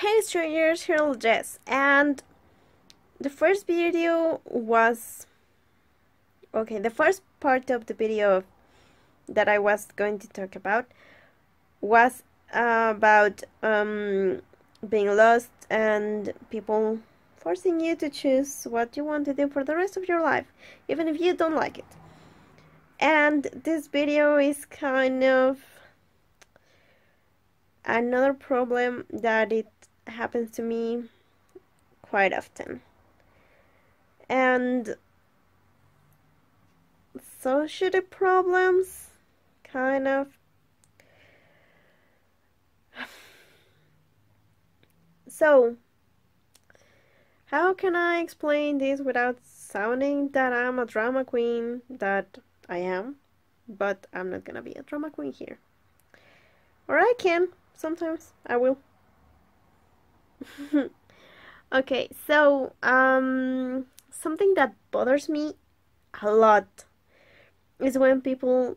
Hey strangers, here Jess, and the first video was okay. The first part of the video that I was going to talk about was uh, about um, being lost and people forcing you to choose what you want to do for the rest of your life, even if you don't like it. And this video is kind of another problem that it happens to me quite often. And social problems kind of. So how can I explain this without sounding that I'm a drama queen that I am? But I'm not gonna be a drama queen here. Or I can sometimes. I will okay, so um something that bothers me a lot is when people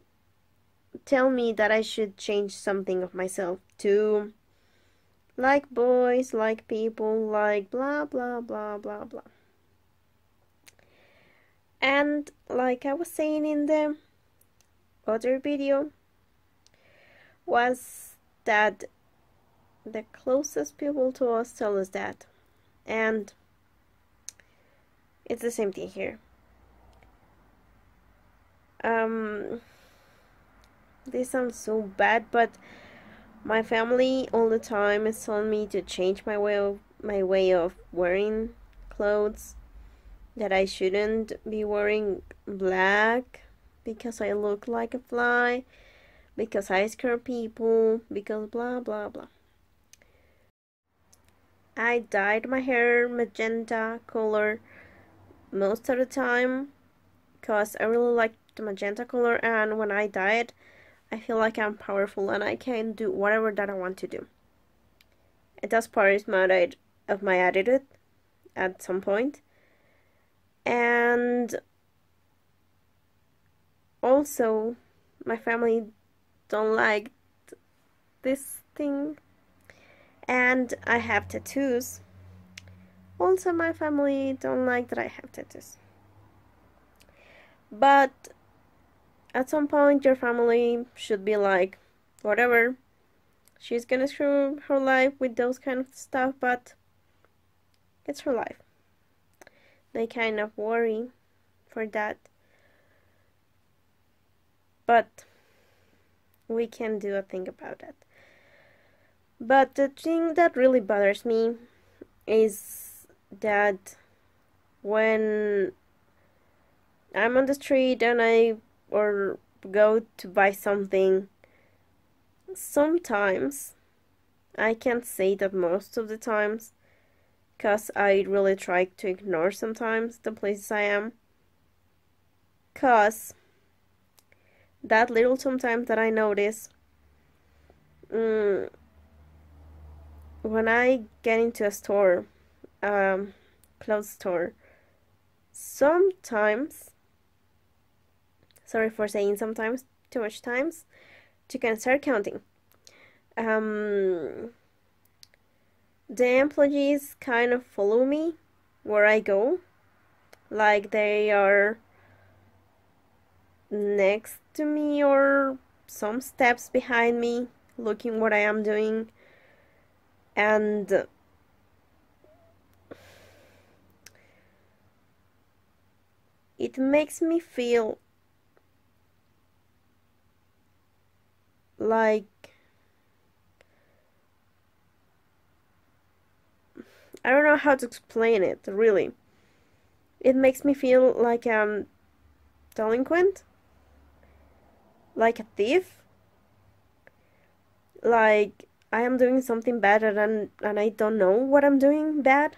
tell me that I should change something of myself to like boys, like people, like blah blah blah blah blah. And like I was saying in the other video was that the closest people to us tell us that. And it's the same thing here. Um, this sounds so bad, but my family all the time is telling me to change my way of my way of wearing clothes. That I shouldn't be wearing black because I look like a fly, because I scare people, because blah blah blah. I dyed my hair magenta color most of the time because I really like the magenta color and when I dye it I feel like I'm powerful and I can do whatever that I want to do. It does part of my, of my attitude at some point and also my family don't like this thing and I have tattoos. Also, my family don't like that I have tattoos. But at some point, your family should be like, whatever. She's gonna screw her life with those kind of stuff, but it's her life. They kind of worry for that. But we can do a thing about that. But the thing that really bothers me is that when I'm on the street and I or go to buy something, sometimes I can't say that most of the times because I really try to ignore sometimes the places I am. Because that little sometimes that I notice mm, when I get into a store, um, clothes store, sometimes, sorry for saying sometimes, too much times, you can start counting. Um, the employees kind of follow me where I go, like they are next to me or some steps behind me, looking what I am doing and it makes me feel like I don't know how to explain it really. It makes me feel like I'm delinquent, like a thief, like I am doing something bad and, and I don't know what I'm doing bad.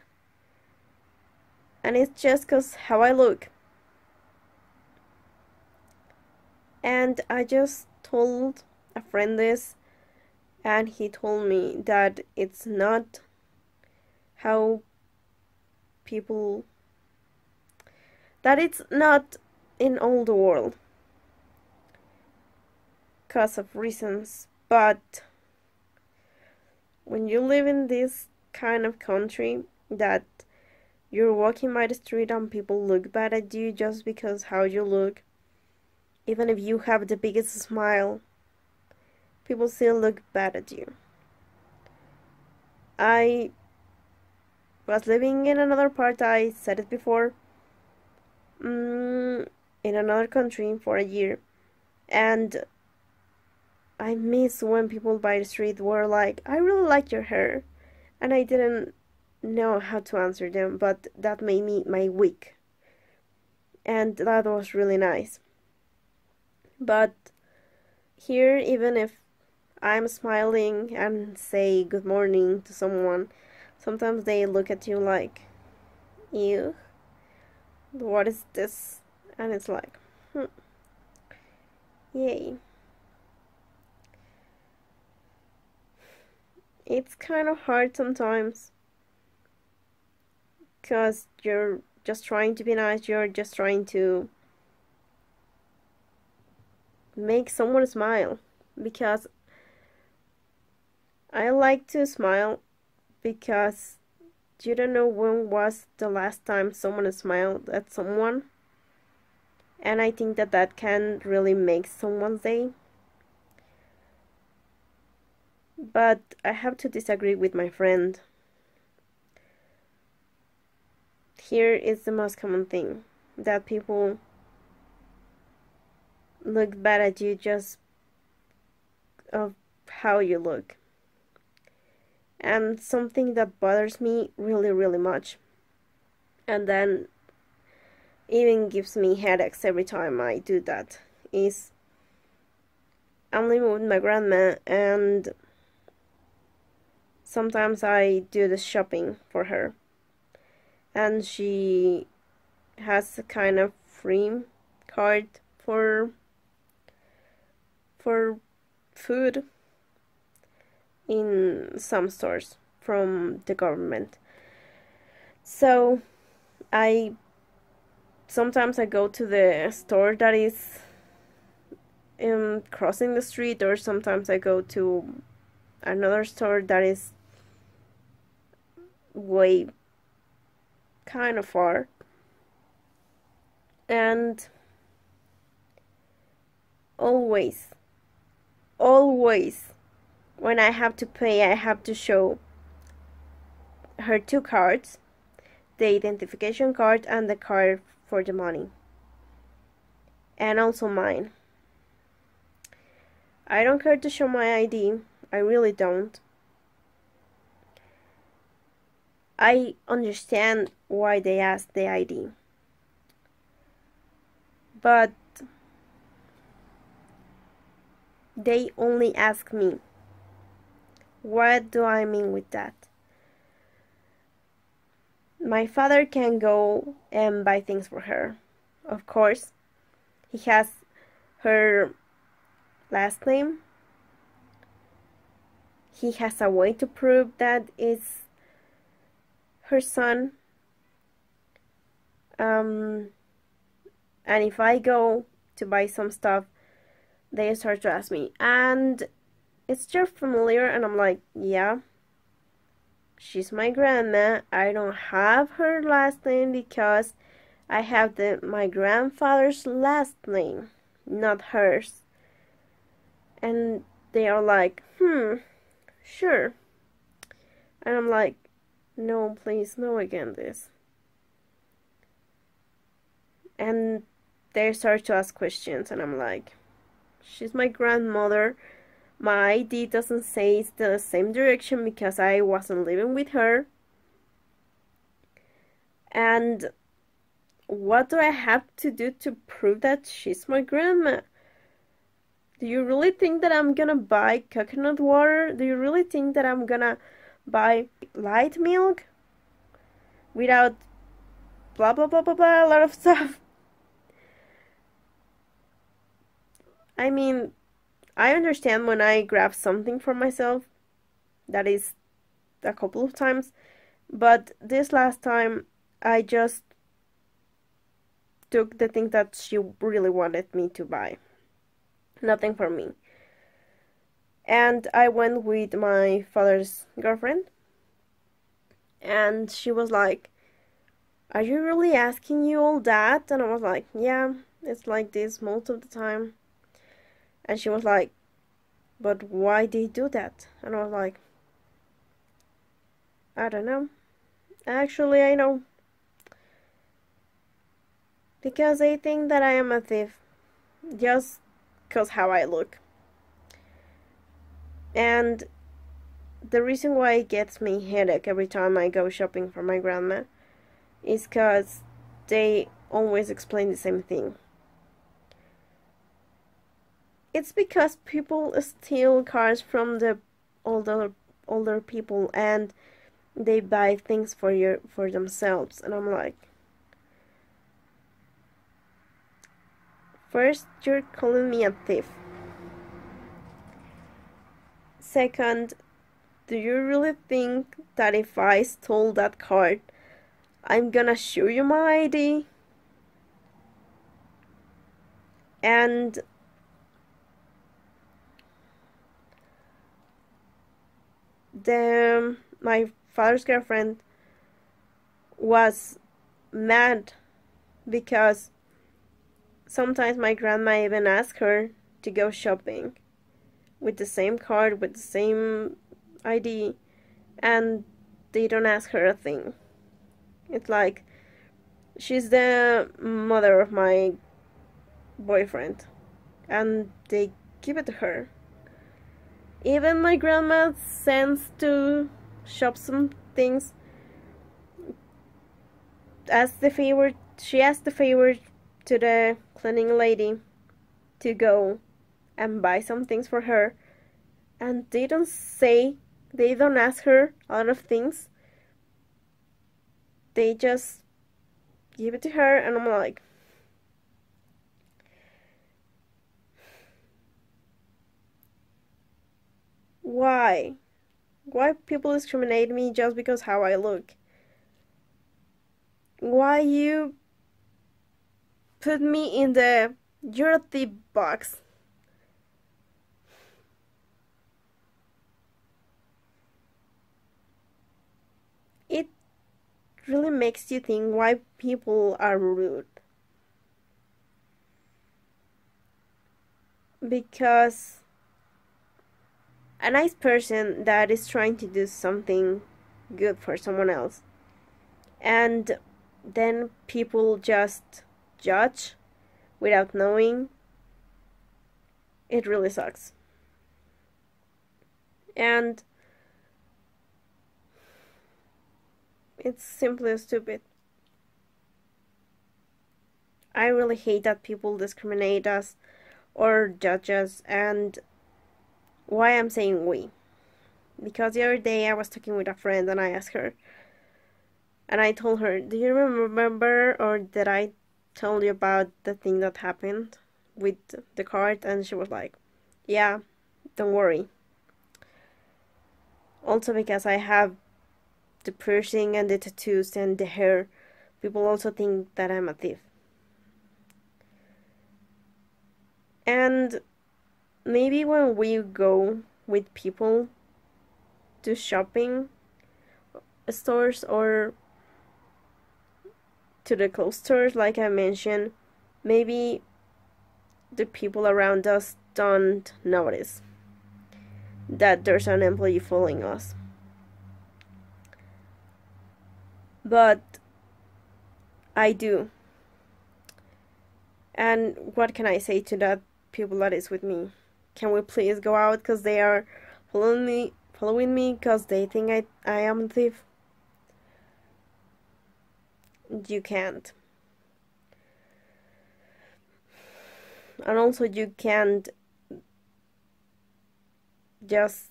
And it's just because how I look. And I just told a friend this and he told me that it's not how people that it's not in all the world because of reasons but when you live in this kind of country that you're walking by the street and people look bad at you just because how you look. Even if you have the biggest smile, people still look bad at you. I was living in another part, I said it before, um, in another country for a year, and I miss when people by the street were like, I really like your hair, and I didn't know how to answer them, but that made me my week, and that was really nice. But here, even if I'm smiling and say good morning to someone, sometimes they look at you like, you, what is this? And it's like, hmm, yay. It's kind of hard sometimes because you're just trying to be nice, you're just trying to make someone smile because I like to smile because you don't know when was the last time someone smiled at someone. And I think that that can really make someone's day. But I have to disagree with my friend. Here is the most common thing that people look bad at you just of how you look and something that bothers me really really much and then even gives me headaches every time I do that is I'm living with my grandma and sometimes I do the shopping for her and she has a kind of free card for for food in some stores from the government. So I sometimes I go to the store that is um, crossing the street or sometimes I go to another store that is way kind of far and always always when I have to pay, I have to show her two cards the identification card and the card for the money, and also mine. I don't care to show my ID, I really don't. I understand why they ask the ID. But they only ask me what do I mean with that? My father can go and buy things for her. Of course, he has her last name. He has a way to prove that it's her son. Um, and if I go to buy some stuff, they start to ask me, and it's just familiar? And I'm like, yeah. She's my grandma. I don't have her last name because I have the my grandfather's last name, not hers. And they are like, hmm, sure. And I'm like, no, please, no again this. And they start to ask questions, and I'm like, she's my grandmother my ID doesn't say it's the same direction because I wasn't living with her. And what do I have to do to prove that she's my grandma? Do you really think that I'm gonna buy coconut water? Do you really think that I'm gonna buy light milk without blah blah blah blah blah a lot of stuff? I mean, I understand when I grab something for myself. That is a couple of times. But this last time, I just took the thing that she really wanted me to buy. Nothing for me. And I went with my father's girlfriend. And she was like, Are you really asking you all that? And I was like, Yeah, it's like this most of the time. And she was like, But why you do that? And I was like, I don't know. Actually, I know. Because they think that I am a thief. Just because how I look. And the reason why it gets me headache every time I go shopping for my grandma is because they always explain the same thing. It's because people steal cars from the older older people and they buy things for your for themselves and I'm like First, you're calling me a thief. Second, do you really think that if I stole that card, I'm gonna show you my ID? And then my father's girlfriend was mad because sometimes my grandma even asked her to go shopping with the same card with the same ID and they don't ask her a thing. It's like she's the mother of my boyfriend and they give it to her. Even my grandma sends to shop some things as the favor she asked the favor to the cleaning lady to go and buy some things for her. And they don't say they don't ask her a lot of things. They just give it to her and I'm like why? Why people discriminate me just because how I look? Why you put me in the you're the box really makes you think why people are rude. Because a nice person that is trying to do something good for someone else. And then people just judge without knowing. It really sucks. And it's simply stupid I really hate that people discriminate us or judge us and why I'm saying we. Because the other day I was talking with a friend and I asked her, and I told her, Do you remember or did I tell you about the thing that happened with the card? And she was like, Yeah, don't worry. Also, because I have the piercing and the tattoos and the hair, people also think that I'm a thief. And maybe when we go with people to shopping stores or to the clothes stores like I mentioned maybe the people around us don't notice that there's an employee following us but I do. And what can I say to that people that is with me? Can we please go out because they are following me following me because they think I, I am a thief? You can't. And also you can't just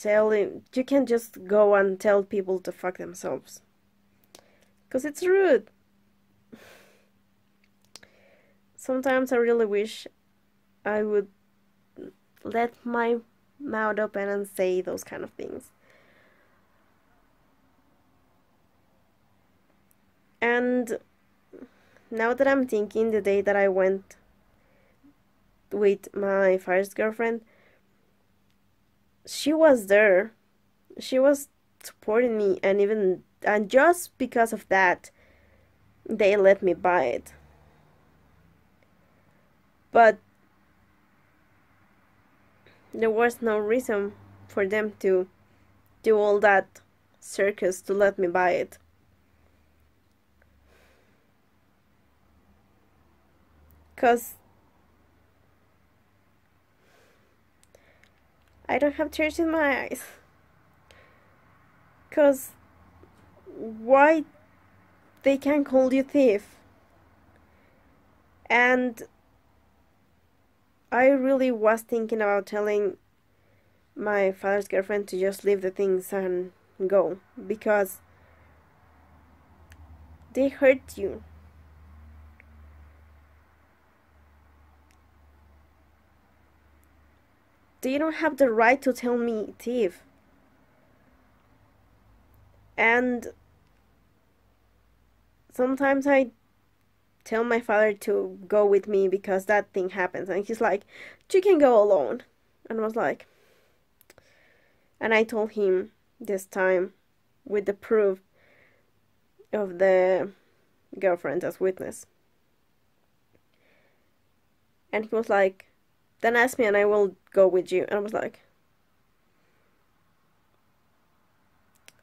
tell him you can just go and tell people to fuck themselves because it's rude sometimes I really wish I would let my mouth open and say those kind of things. And now that I'm thinking the day that I went with my first girlfriend, she was there. She was supporting me and even and just because of that they let me buy it but there was no reason for them to do all that circus to let me buy it because I don't have tears in my eyes. Because why they can call you thief. And I really was thinking about telling my father's girlfriend to just leave the things and go because they hurt you they don't have the right to tell me thief and sometimes I tell my father to go with me because that thing happens. And he's like you can go alone. And I was like and I told him this time with the proof of the girlfriend as witness. And he was like then ask me and I will go with you and I was like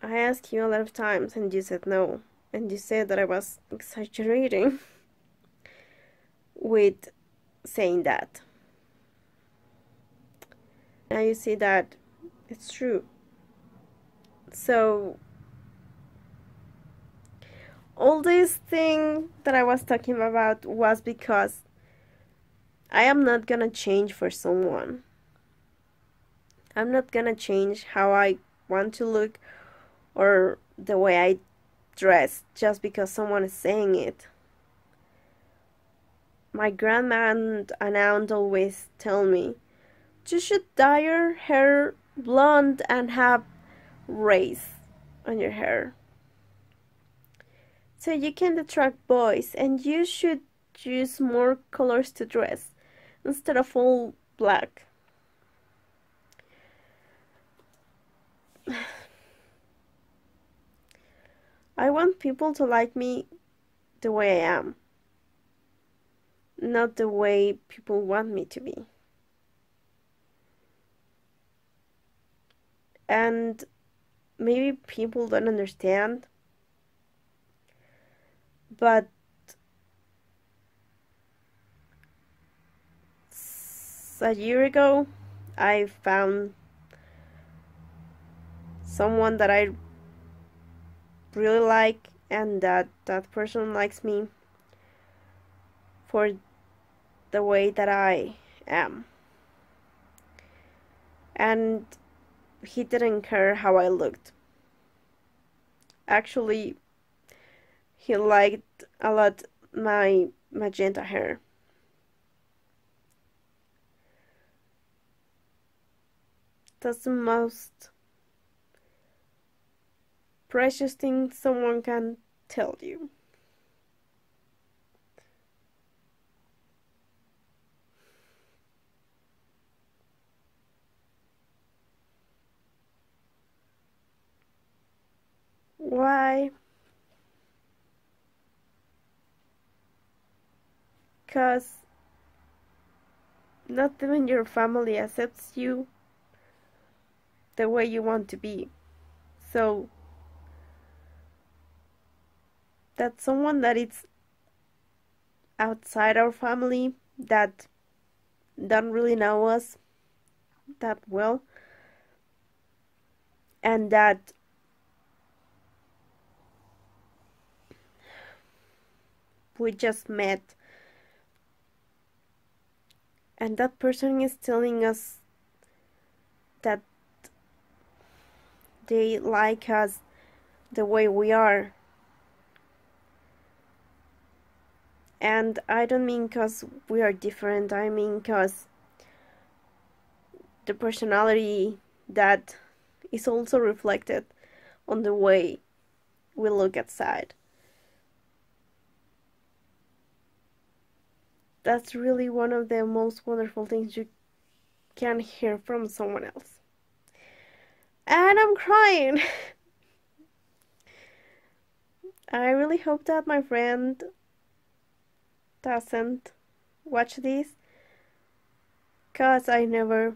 I asked you a lot of times and you said no and you said that I was exaggerating with saying that. Now you see that it's true. So all this thing that I was talking about was because I am not gonna change for someone. I'm not gonna change how I want to look or the way I dress just because someone is saying it. My grandma and aunt always tell me, you should dye your hair blonde and have rays on your hair. So you can attract boys and you should use more colors to dress instead of all black. I want people to like me the way I am, not the way people want me to be. And maybe people don't understand, but a year ago, I found someone that I really like and that that person likes me for the way that I am. And he didn't care how I looked. Actually, he liked a lot my magenta hair. That's the most precious thing someone can tell you. Why? Because not even your family accepts you the way you want to be. So that someone that is outside our family that don't really know us that well and that we just met and that person is telling us that they like us the way we are. And I don't mean because we are different I mean because the personality that is also reflected on the way we look outside that's really one of the most wonderful things you can hear from someone else and I'm crying I really hope that my friend doesn't watch this because I never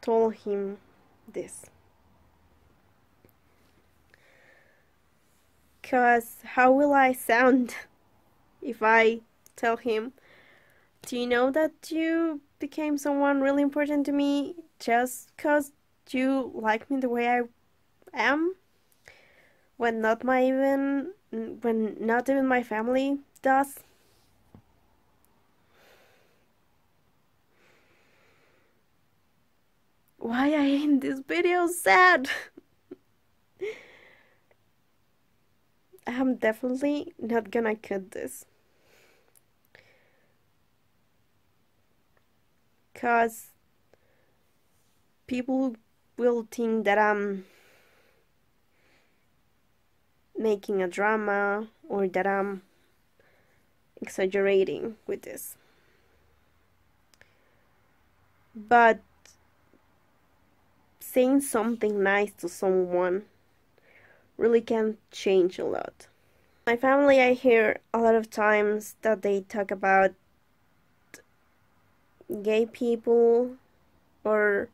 told him this. Because how will I sound if I tell him, Do you know that you became someone really important to me just because you like me the way I am? When not my even when not even my family does. Why I in this video sad? I'm definitely not gonna cut this. Cause people will think that I'm making a drama or that I'm exaggerating with this. But saying something nice to someone really can change a lot. My family, I hear a lot of times that they talk about gay people or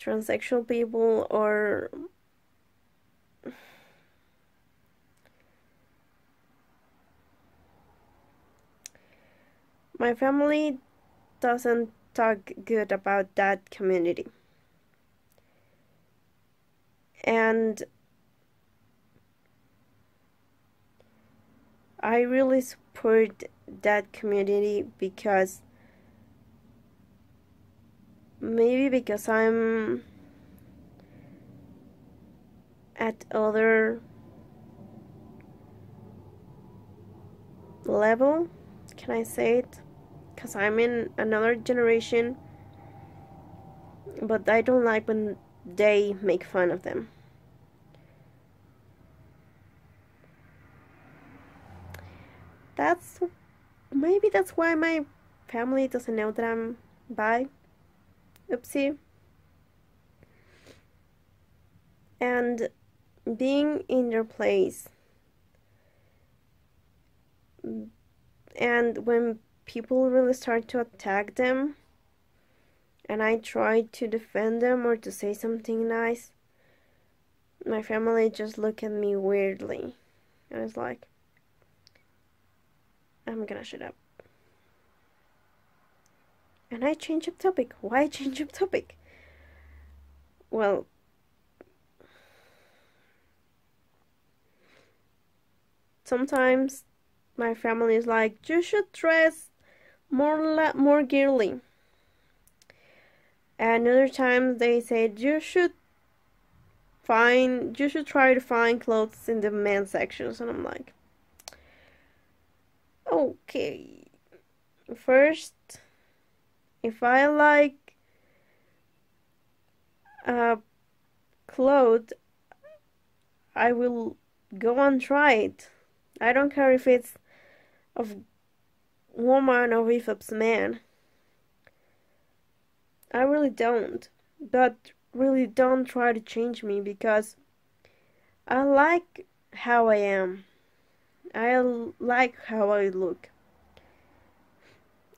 transsexual people or my family doesn't talk good about that community. And I really support that community because maybe because I'm at other level can I say it because I'm in another generation but I don't like when they make fun of them. That's maybe that's why my family doesn't know that I'm bi. Oopsie. And being in their place and when people really start to attack them and I tried to defend them or to say something nice, my family just look at me weirdly. and it's like, I'm gonna shut up. And I change up topic. Why change up topic? Well, sometimes my family is like, you should dress more more girly and other times they said you should find you should try to find clothes in the men's sections and I'm like okay first if I like a clothes I will go and try it I don't care if it's of woman or if it's man I really don't. But really don't try to change me because I like how I am. I like how I look.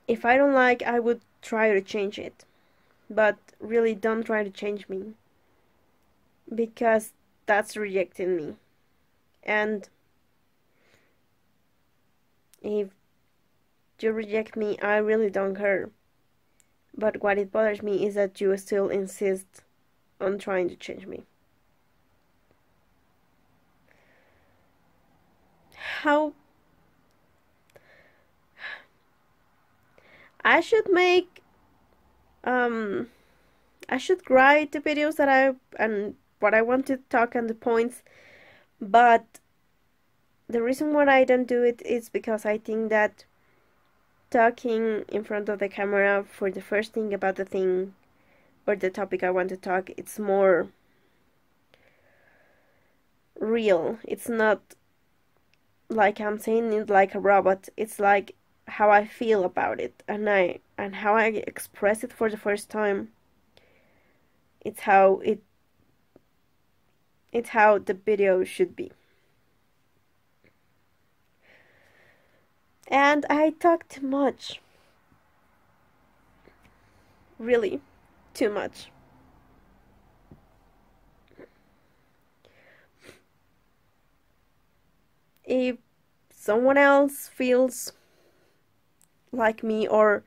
If I don't like, I would try to change it. But really don't try to change me. Because that's rejecting me. And if you reject me, I really don't care. But what it bothers me is that you still insist on trying to change me. How I should make um I should write the videos that I and what I want to talk and the points but the reason why I don't do it is because I think that talking in front of the camera for the first thing about the thing or the topic I want to talk, it's more real. It's not like I'm saying it like a robot. It's like how I feel about it and I and how I express it for the first time. It's how it it's how the video should be. And I talk too much. Really, too much. If someone else feels like me or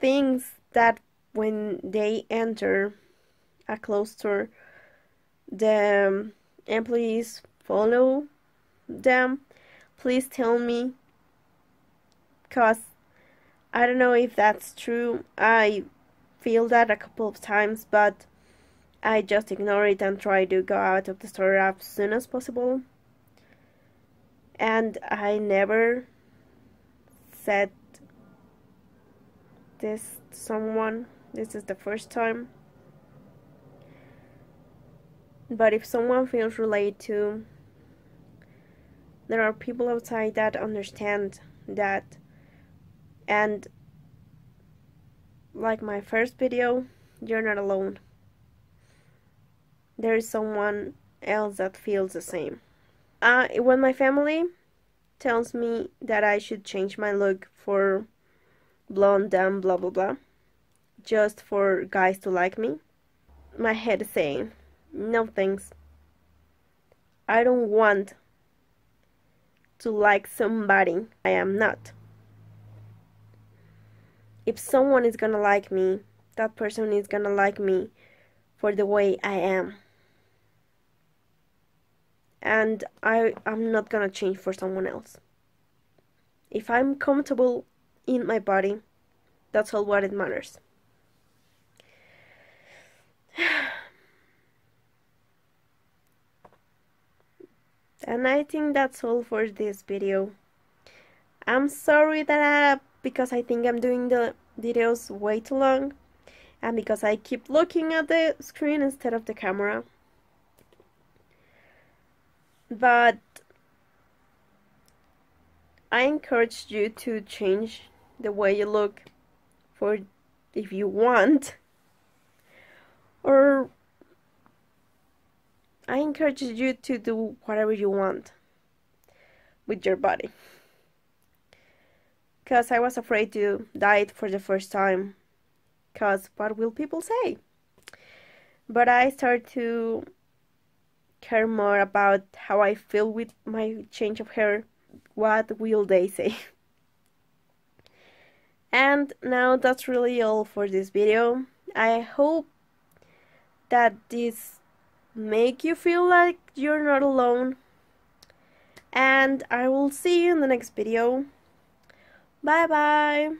things that when they enter a store the um, employees follow them. Please tell me because I don't know if that's true. I feel that a couple of times but I just ignore it and try to go out of the store as soon as possible. And I never said this someone this is the first time. But if someone feels related to there are people outside that understand that. And like my first video you're not alone. There is someone else that feels the same. Uh, when my family tells me that I should change my look for blonde and blah blah blah just for guys to like me. My head is saying no thanks. I don't want to like somebody I am not. If someone is gonna like me that person is gonna like me for the way I am. And I I'm not gonna change for someone else. If I'm comfortable in my body. That's all what it matters. and I think that's all for this video. I'm sorry that I, because I think I'm doing the videos way too long and because I keep looking at the screen instead of the camera. But I encourage you to change the way you look for if you want. Or I encourage you to do whatever you want with your body. Because I was afraid to diet for the first time. Because what will people say? But I started to care more about how I feel with my change of hair. What will they say and now that's really all for this video. I hope that this make you feel like you're not alone. And i will see you in the next video. Bye bye